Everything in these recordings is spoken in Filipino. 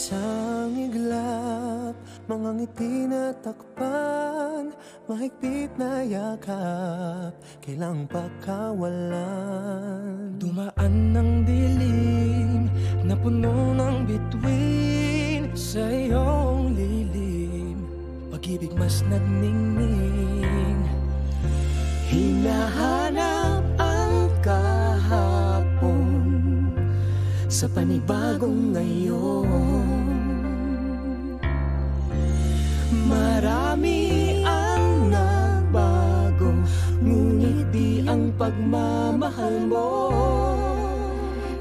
Isang iglap, mga ngiti na takpan Mahigpit na yakap, kailang pakawalan Dumaan ng dilim, napuno ng bituin Sa iyong lilim, pag-ibig mas nagningning Hinahanap sa panibagong ngayon. Marami ang nagbago, ngunit di ang pagmamahal mo.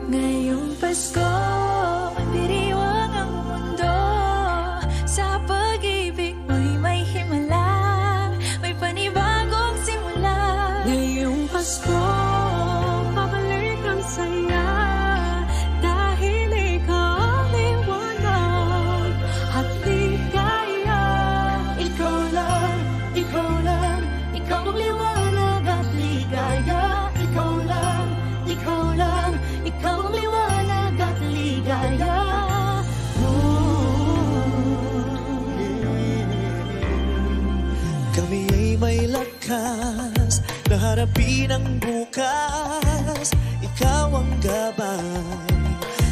Ngayong Pasko, likas na harapin ang bukas. Ikaw ang gabay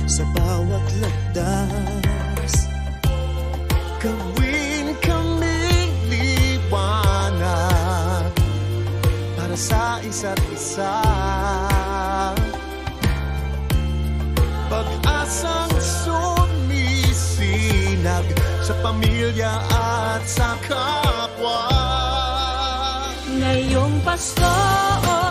sa bawat lagdas Gawin kami liwanag para sa isa't isa. Pag-asang sumisinag sa pamilya at sa kapwa ngayong Pasko o oh,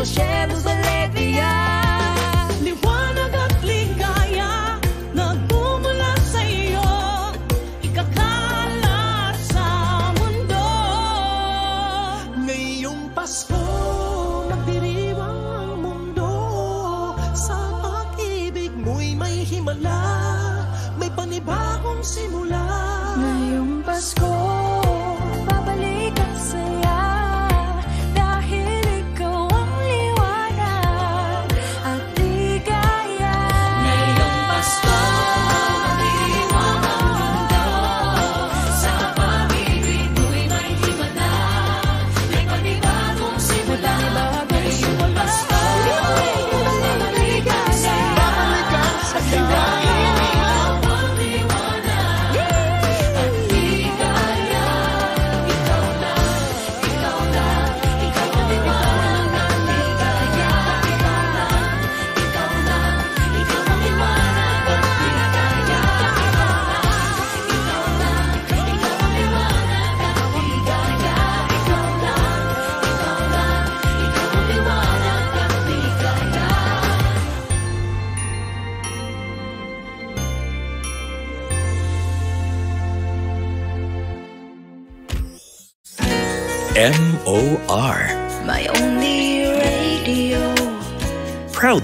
los llenos de alegría.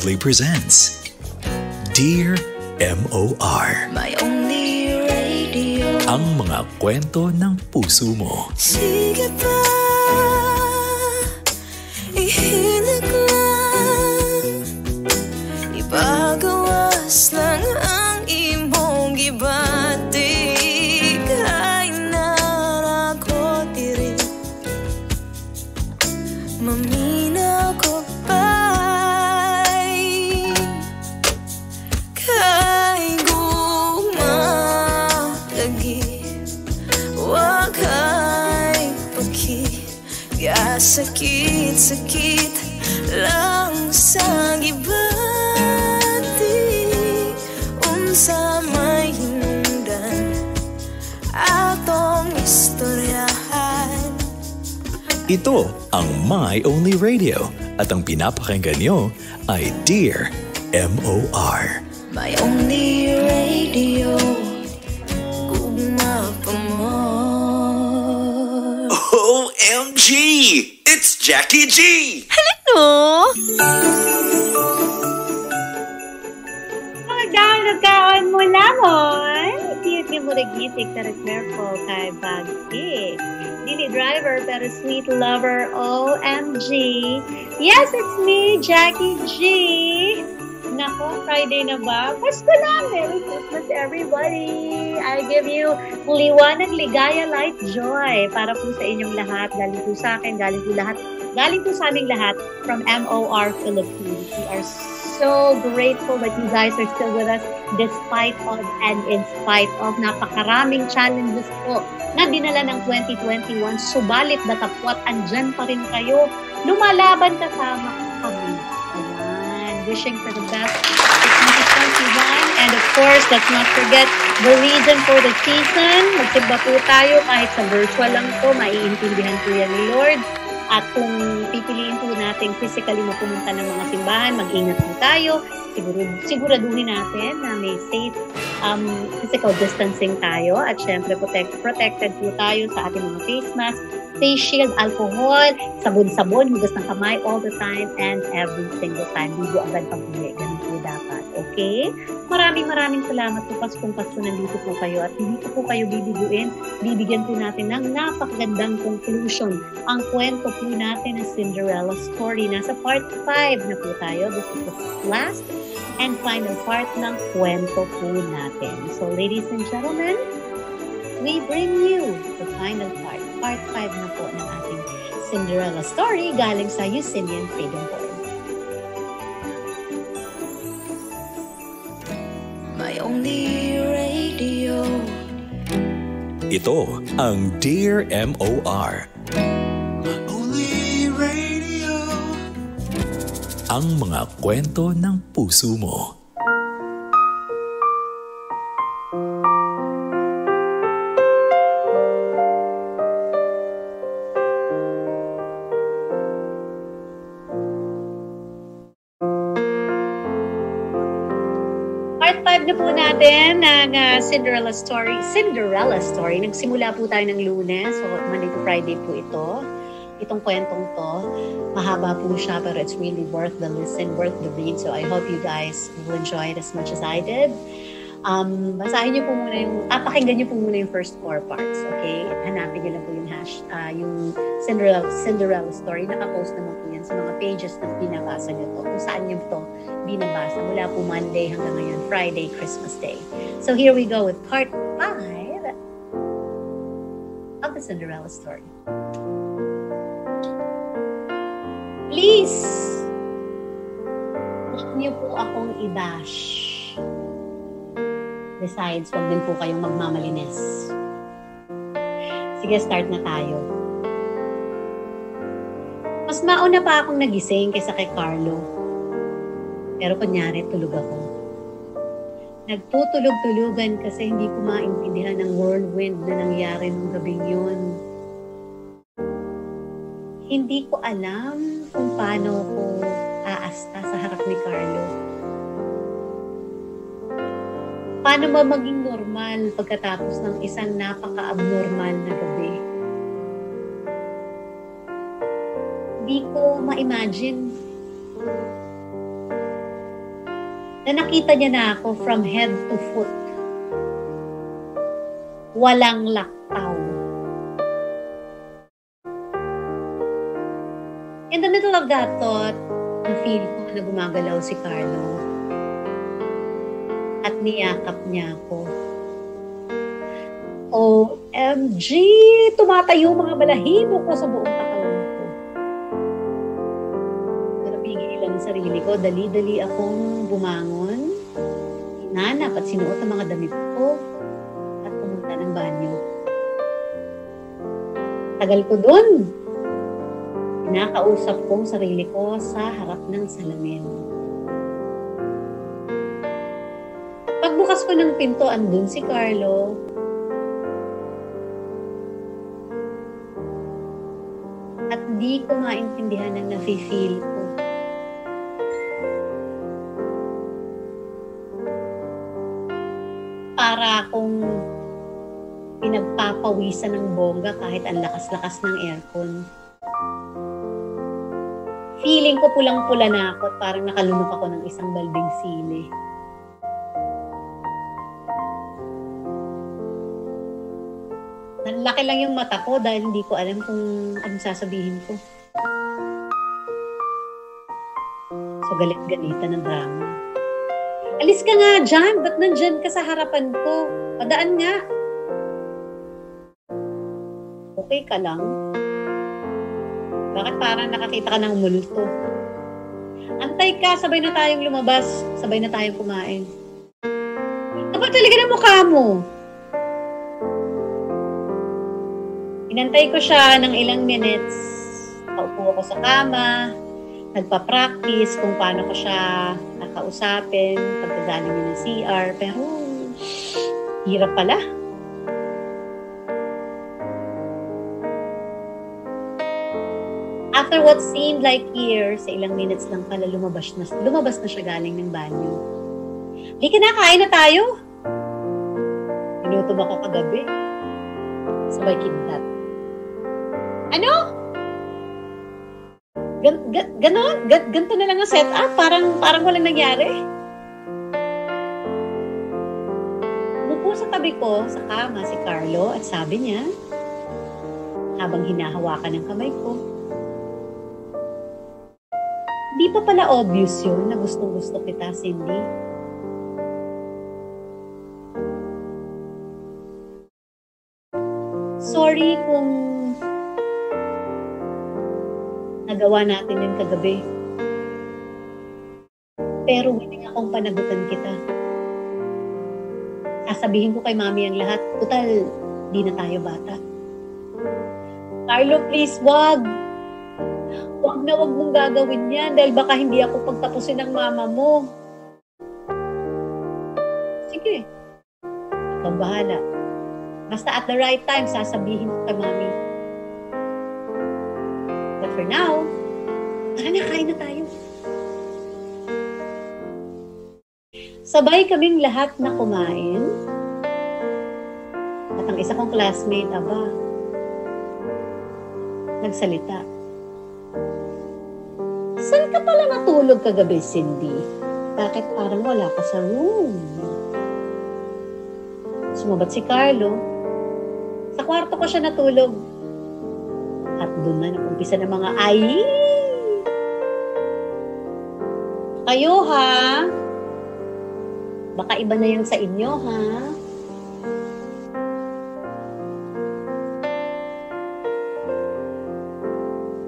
proudly presents Dear MOR My only radio. Ang mga kwento ng puso mo. Sige Ito ang My Only Radio at ang pinapakinggan nyo ay Dear M.O.R. My only radio Gugma pa mo OMG! It's Jackie G! No? Nagkaon mo lamon. Ni mo nagitik sa nagmerpo kay Bagti. Dili driver pero sweet lover. OMG. Yes, it's me, Jackie G. Nako, Friday na ba? Pasko na! Merry Christmas, everybody! I give you liwanag, ligaya, light, joy para po sa inyong lahat. Galing po sa akin, galing po lahat. Galing po sa aming lahat from MOR Philippines. We are so grateful that you guys are still with us despite of and in spite of napakaraming challenges po na dinala ng 2021. Subalit datapwat, andyan pa rin kayo. Lumalaban kasama kami. Ayan. Wishing for the best for 2021. And of course, let's not forget the reason for the season. Magsimba po tayo kahit sa virtual lang po. Maiintindihan po yan ni Lord. At kung pipiliin po natin physically mo pumunta ng mga simbahan, mag-ingat po tayo. Siguro, siguraduhin natin na may safe um, physical distancing tayo. At syempre, protect, protected po tayo sa ating mga face mask, face shield, alcohol, sabon-sabon, hugas ng kamay all the time and every single time. Ligo agad pag. Ganun po dapat. Okay? Maraming maraming salamat po Paskong Pasko nandito po kayo at hindi po kayo bibiguin. Bibigyan po natin ng napakagandang conclusion. Ang kwento po natin ng Cinderella story. Nasa part 5 na po tayo. This is the last and final part ng kwento po natin. So ladies and gentlemen, we bring you the final part. Part 5 na po ng ating Cinderella story galing sa Yucinian Freedom Board. My only radio Ito ang Dear M.O.R. Only radio. Ang mga kwento ng puso mo. Natin ng ah, Cinderella story. Cinderella story. Nagsimula po tayo ng lunes. So, Monday to Friday po ito. Itong kwentong to. Mahaba po siya pero it's really worth the listen, worth the read. So, I hope you guys will enjoy it as much as I did. Um, basahin niyo po muna yung, ah, pakinggan niyo po muna yung first four parts, okay? Hanapin niyo lang po yung hash, ah, yung Cinderella, Cinderella story. Nakapost naman po yan sa mga pages na binabasa niyo to. Kung saan niyo to binabasa mula po Monday hanggang ngayon, Friday, Christmas Day. So here we go with part 5 of the Cinderella story. Please, huwag niyo po akong i-bash. Besides, huwag din po kayong magmamalinis. Sige, start na tayo. Mas mauna pa akong nagising kaysa kay Carlo. Pero kunyari, tulog ako. Nagtutulog-tulugan kasi hindi ko maintindihan ng whirlwind na nangyari nung gabing yun. Hindi ko alam kung paano ko aasta sa harap ni Carlo. Paano ba maging normal pagkatapos ng isang napaka-abnormal na gabi? Hindi ko ma-imagine na nakita niya na ako from head to foot. Walang laktaw. In the middle of that thought, na-feel ko na gumagalaw si Carlo. Niyakap niya ako. OMG! Tumatayo mga balahibo ko sa buong katawan ko. Pero pigilan ang sarili ko. Dali-dali akong bumangon. Hinanap at sinuot ang mga damit ko. At pumunta ng banyo. Tagal ko dun. Pinakausap kong sarili ko sa harap ng salamin. Pagbukas ko ng pinto, andun si Carlo. At di ko maintindihan ang nafe-feel ko. Para akong pinagpapawisan ng bongga kahit ang lakas-lakas ng aircon. Feeling ko pulang-pula na ako at parang nakalunok ako ng isang balding sili. Lang yung mata ko dahil hindi ko alam kung anong sasabihin ko. So galit-galitan ng drama. Alis ka nga dyan! Ba't nandyan ka sa harapan ko? Padaan nga! Okay ka lang? Bakit parang nakakita ka ng multo? Antay ka, sabay na tayong lumabas, sabay na tayong kumain. Kapag talaga ng mukha mo. Inantay ko siya ng ilang minutes. Paupo ako sa kama, nagpa-practice kung paano ko siya nakausapin pagkagaling niya ng CR. Pero, hirap pala. After what seemed like years, sa ilang minutes lang pala lumabas na, lumabas na siya galing ng banyo. Di ka na, kain na tayo. Pinutom ako kagabi. Sabay kidnap. Ano? Gan, gan, ganon? Gan, ganito na lang ang setup? Parang, parang walang nangyari? Umupo sa tabi ko, sa kama, si Carlo, at sabi niya, habang hinahawakan ng kamay ko, Di pa pala obvious yun na gustong gusto kita, Cindy. Nagawa natin yun kagabi. Pero willing akong panagutan kita. Sasabihin ko kay mami ang lahat. Total, di na tayo bata. Carlo, please, wag. Wag na wag mong gagawin yan dahil baka hindi ako pagtapusin ng mama mo. Sige. Ikaw bahala. Basta at the right time, sasabihin ko kay mami. For now, tara na, kain na tayo. Sabay kaming lahat na kumain. At ang isa kong classmate, aba, nagsalita. Saan ka pala natulog kagabi, Cindy? Bakit parang wala ka sa room? Sumabat si Carlo. Sa kwarto ko siya natulog. Doon na nakumpisa ng mga ay. Kayo ha? Baka iba na yan sa inyo ha?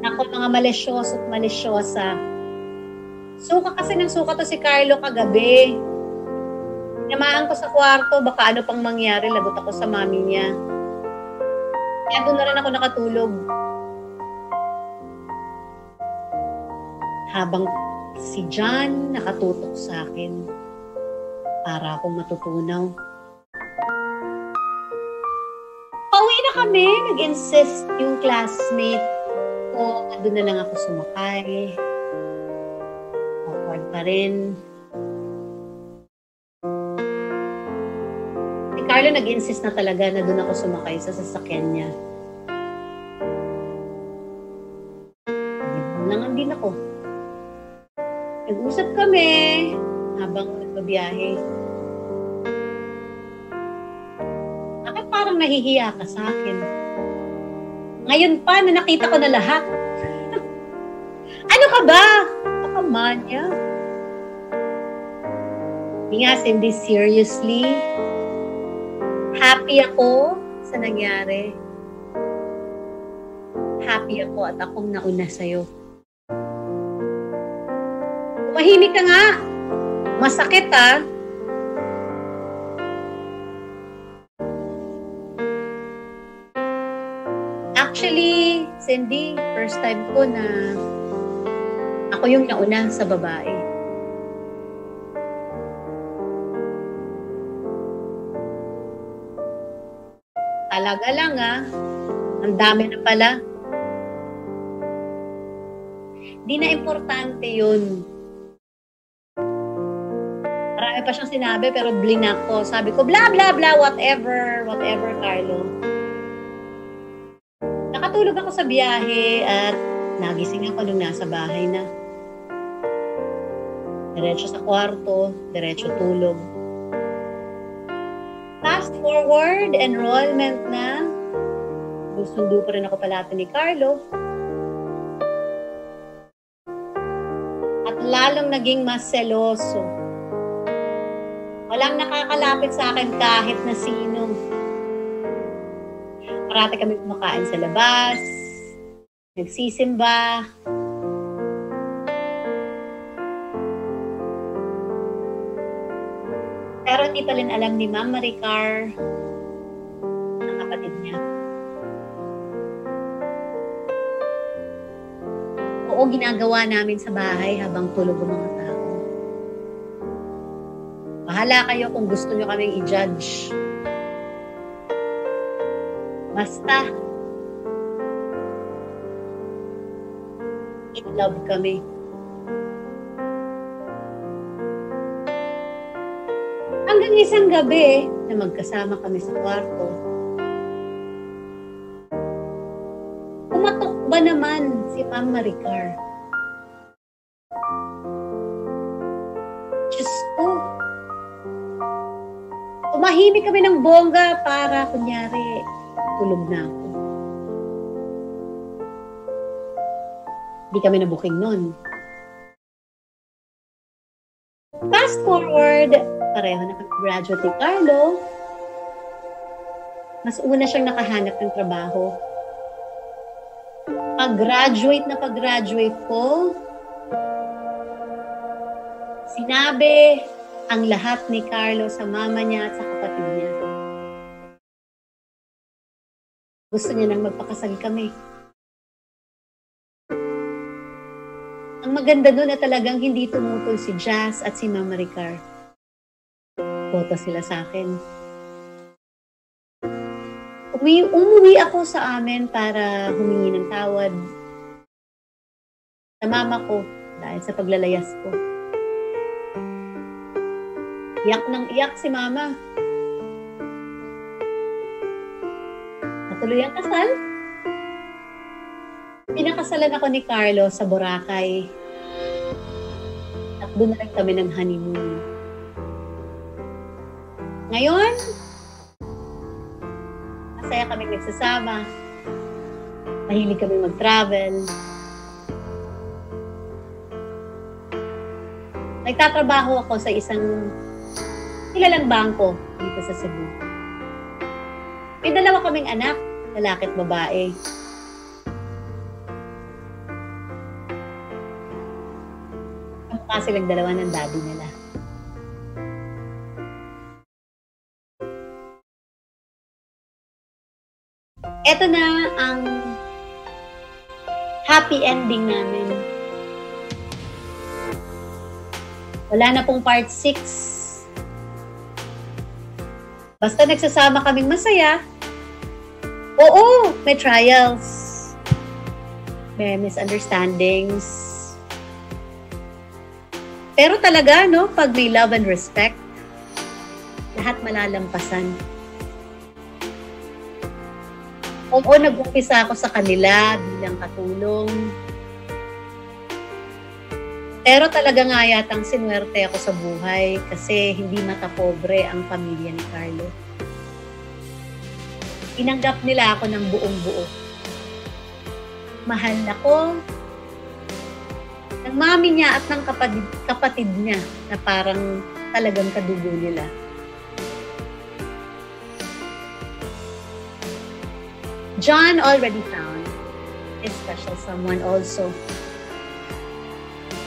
Ako mga malisyoso at malisyosa. Suka kasi ng suka to si Carlo kagabi. Tinamaan ko sa kwarto, baka ano pang mangyari, lagot ako sa mami niya. Kaya doon na rin ako nakatulog. Habang si John nakatutok sa akin para akong matutunaw. Pauwi na kami, nag-insist yung classmate ko, doon na lang ako sumakay. Awkward pa rin. Si Carlo nag-insist na talaga na doon ako sumakay sa sasakyan niya. Nagbabiyahe. Bakit parang nahihiya ka sa akin? Ngayon pa na nakita ko na lahat. ano ka ba? Pakamanya. Hindi nga, Cindy, seriously? Happy ako sa nangyari. Happy ako at akong nauna sa'yo. Tumahimik ka nga. Masakit ah. Actually, Cindy, first time ko na ako yung nauna sa babae. Talaga lang ah. Ang dami na pala. Di na importante yun. Marami pa siyang sinabi pero blinak ko. Sabi ko, blah, blah, blah, whatever, whatever, Carlo. Nakatulog ako sa biyahe at nagising ako nung nasa bahay na. Diretso sa kwarto, diretso tulog. Fast forward, enrollment na. Susundo pa rin ako palati ni Carlo. At lalong naging mas seloso. Walang nakakalapit sa akin kahit na sino. Parati kami kumakain sa labas, nagsisimba, Pero hindi pa rin alam ni Ma'am Maricar ang kapatid niya. Oo, ginagawa namin sa bahay habang tulog ang mga. Bahala kayo kung gusto nyo kaming i-judge. Basta, in love kami. Hanggang isang gabi na magkasama kami sa kwarto. Kumatok ba naman si Ma'am Maricar? Tumahimik kami ng bongga para kunyari tulog na ako. Di kami nabuking nun. Fast forward, pareho na graduate ni Carlo. Mas una siyang nakahanap ng trabaho. Pag-graduate na pag-graduate ko, sinabi ang lahat ni Carlo sa mama niya at sa kapatid niya. Gusto niya nang magpakasal kami. Ang maganda doon na talagang hindi tumutol si Jazz at si Mama Ricar. Boto sila sa akin. Umi umuwi ako sa amin para humingi ng tawad sa mama ko dahil sa paglalayas ko. Iyak ng iyak si mama. Natuloy ang kasal. Pinakasalan ako ni Carlo sa Boracay. At doon na kami ng honeymoon. Ngayon, masaya kami nagsasama. Mahilig kami mag-travel. Nagtatrabaho ako sa isang kilalang bangko dito sa Cebu. May dalawa kaming anak, lalaki at babae. Kamukha silang dalawa ng daddy nila. Ito na ang happy ending namin. Wala na pong part 6. Basta nagsasama kaming masaya. Oo, may trials. May misunderstandings. Pero talaga, no, pag may love and respect, lahat malalampasan. Oo, nag-umpisa ako sa kanila bilang katulong. Pero talaga nga yatang sinuwerte ako sa buhay kasi hindi matapobre ang pamilya ni Carlo. Inanggap nila ako ng buong buo. Mahal ako ng mami niya at ng kapatid, kapatid niya na parang talagang kadugo nila. John already found his special someone also.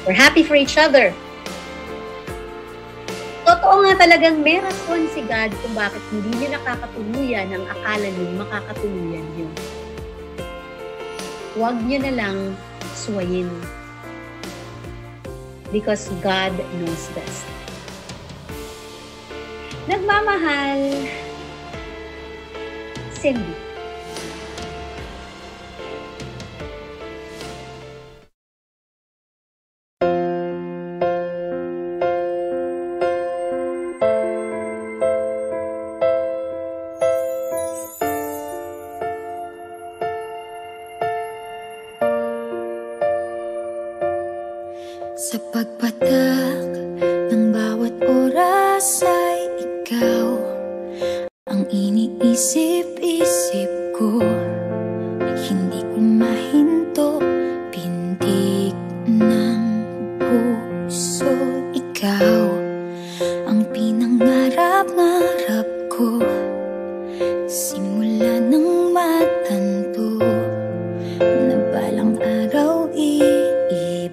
We're happy for each other. Totoo nga talagang may rason si God kung bakit hindi niya nakakatuluyan ang akala niyo makakatuluyan niyo. huwag nyo na lang suwayin. Because God knows best. Nagmamahal, Cindy.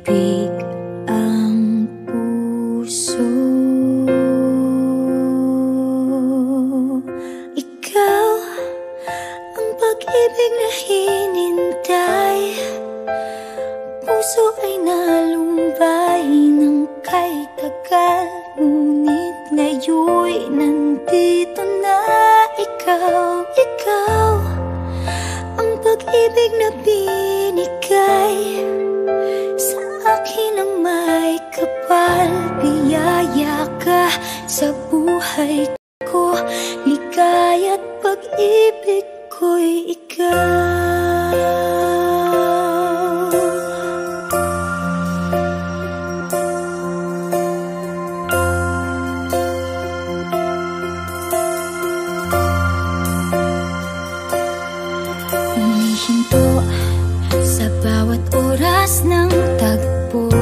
be Umihinto sa bawat oras ng tagpo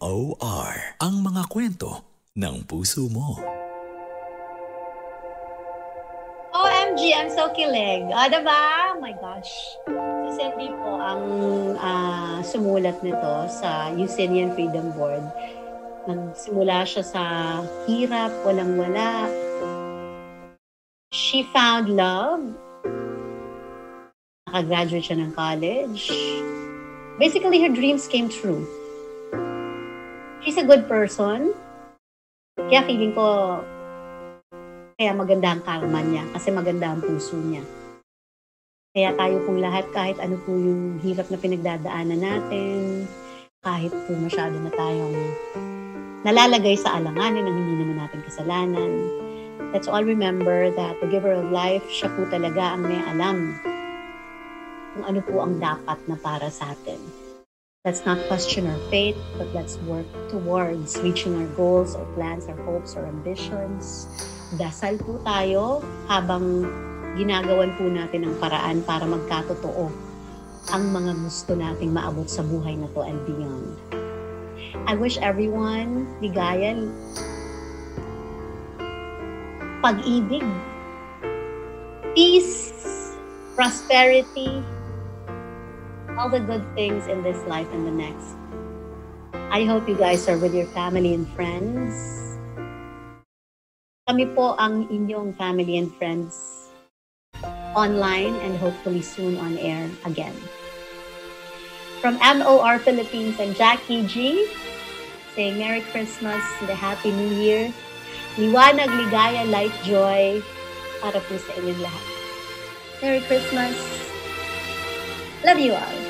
M.O.R. Ang mga kwento ng puso mo. OMG, I'm so kilig. Ah, diba? Oh my gosh. Si Cindy po ang ah, sumulat nito sa Ukrainian Freedom Board. Nagsimula siya sa hirap, walang-wala. She found love. Nakagraduate siya ng college. Basically, her dreams came true. She's a good person. Kaya feeling ko, kaya maganda ang karma niya kasi maganda ang puso niya. Kaya tayo pong lahat, kahit ano po yung hirap na pinagdadaanan natin, kahit po masyado na tayong nalalagay sa alanganin ng hindi naman natin kasalanan, let's all remember that the giver of life, siya po talaga ang may alam kung ano po ang dapat na para sa atin. Let's not question our faith, but let's work towards reaching our goals, our plans, our hopes, our ambitions. Dasal po tayo habang ginagawan po natin ang paraan para magkatotoo ang mga gusto nating maabot sa buhay na to and beyond. I wish everyone ligaya, pag-ibig, peace, prosperity, all the good things in this life and the next. I hope you guys are with your family and friends. Kami po ang inyong family and friends online and hopefully soon on air again. From MOR Philippines and Jackie G, saying Merry Christmas and a Happy New Year. Liwanag, ligaya, light, joy para po sa inyong lahat. Merry Christmas. Love you all.